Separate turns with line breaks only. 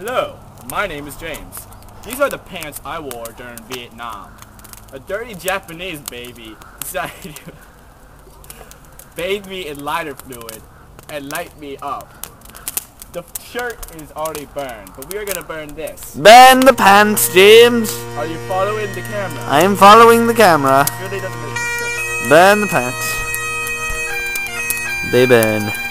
Hello, my name is James. These are the pants I wore during Vietnam. A dirty Japanese baby decided to bathe me in lighter fluid and light me up. The shirt is already burned, but we are gonna burn this.
Burn the pants, James.
Are you following the camera?
I am following the camera.
Really doesn't make sense.
Burn the pants. They burn.